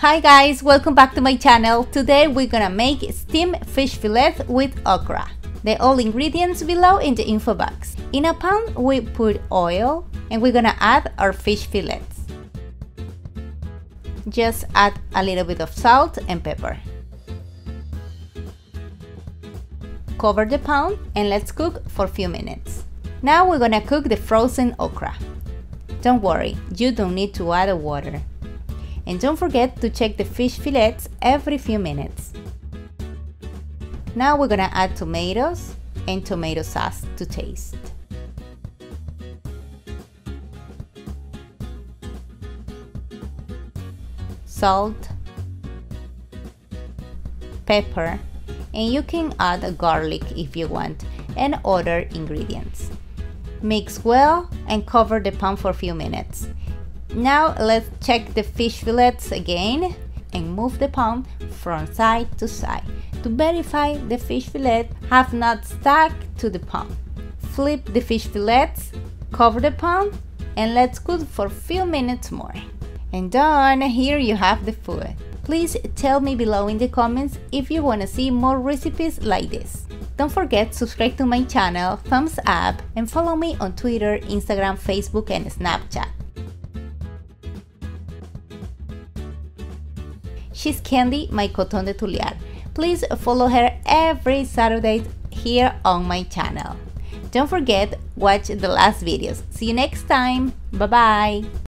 Hi guys, welcome back to my channel. Today we're gonna make steamed fish fillet with okra. The all ingredients below in the info box. In a pan we put oil and we're gonna add our fish fillets. Just add a little bit of salt and pepper. Cover the pan and let's cook for a few minutes. Now we're gonna cook the frozen okra. Don't worry, you don't need to add water. And don't forget to check the fish fillets every few minutes. Now we're gonna add tomatoes and tomato sauce to taste. Salt, pepper, and you can add garlic if you want and other ingredients. Mix well and cover the pan for a few minutes. Now let's check the fish fillets again and move the pan from side to side to verify the fish fillet have not stuck to the pan. Flip the fish fillets, cover the pan and let's cook for few minutes more. And done, here you have the food. Please tell me below in the comments if you want to see more recipes like this. Don't forget subscribe to my channel, thumbs up and follow me on Twitter, Instagram, Facebook and Snapchat. She's Candy, my coton de Tulear. Please follow her every Saturday here on my channel. Don't forget, watch the last videos. See you next time. Bye bye.